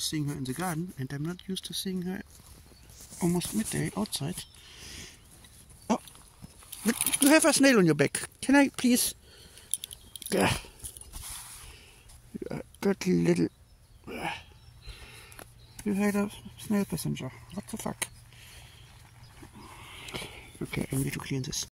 seeing her in the garden and I'm not used to seeing her almost midday outside. Oh, you have a snail on your back. Can I please? Uh, uh, Ugh. Good dirty little... Uh, you had a snail passenger. What the fuck? Okay, I need to clean this.